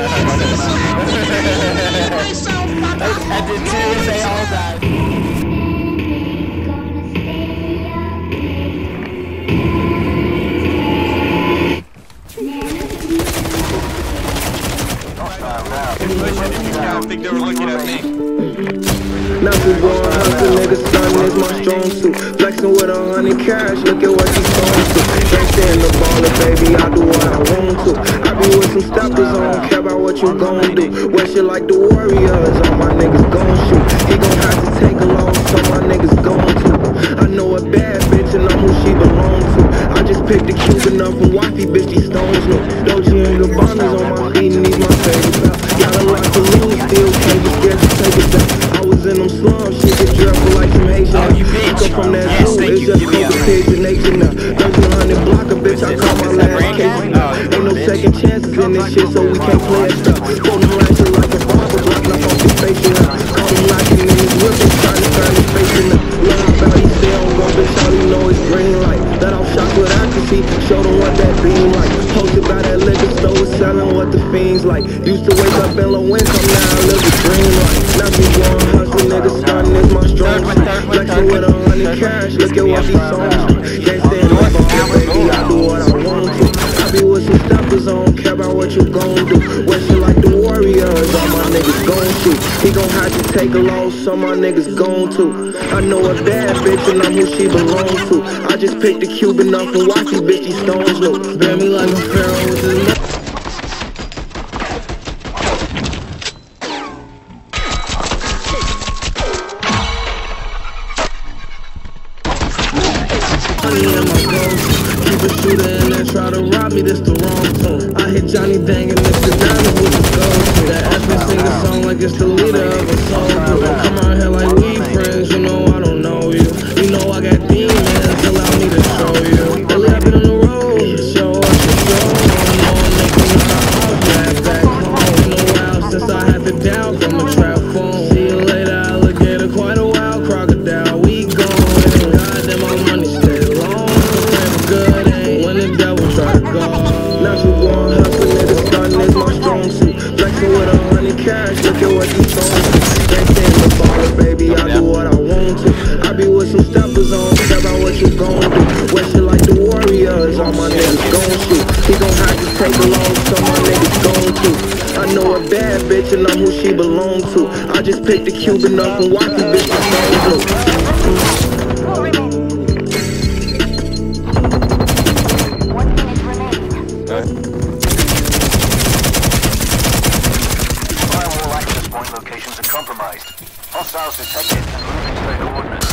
I did too, they all died. I think they were looking at me. Nothing wrong, hustle niggas, starting is my strong suit. Flexing with a hundred cash, look at what she's going to. They saying the baller, baby, I do what I want to. I be with some steppers on cash what you gon' do. Wear shit like the Warriors, all my niggas gon' shoot. He gon' have to take a loan, so my niggas gon' to. I know a bad bitch and I'm who she belong to. I just picked a Cuban up from wifey, bitch, these stones new. Dolce and Gabbana's on my feet and these my favorite belt. Got a lot to lose, still can't be scared to take it back. I was in them slums, shit get dreadful like some Asian. Oh, you bitch. Come from that Yes, zoo, it's you. just Give me cold a- pigs and nature now. 1300 block a bitch, I call my last second chances in this shit, so we can't play it stuff. Phone them like shit like a barber, up off his face and up. Call him locking in his whip and trying to find his face in up. Learn about he stay on go, bitch, all he know is green light. Let off shots with accuracy, show them what that beam like. Posted by that liquor store, selling what the fiends like. Used to wake up in low income, now I live a dream life. Now be going hustle, nigga, stunning is my strong suit. Flexing with a hundred cash, look at what these songs do. Wear shit like the Warriors, all my niggas gon' shoot. He gon' have to take a loss, some my niggas gon' to. I know a bad bitch and I'm who she belongs to. I just picked the Cuban up and watch these bitches stones new. Bear me like a pharaoh with his mo- money. Keep a shooter and then try to rob me, this the wrong tone. I hit Johnny Dang and Mr. Diamond with the gold. That ass me sing a song like it's the leader of a soul. come out here like we friends, you know I don't know you. You know I got demons, allow me to show you. Lately I've been on the road, show us the show. I'm making a off back home. A while since I had the down from a trap phone. Cash, look at what these songs do. Gangsta in the baller, baby, I do what I want to. I be with some steppers on, care about what you gon' do. Wear shit like the Warriors, all my niggas gon' shoot. He gon' have to take a loss, some my niggas gon' to. I know a bad bitch and I'm who she belong to. I just picked a Cuban up and watch these bitches stones blue. Compromised. Hostiles detected and moving to their coordinates.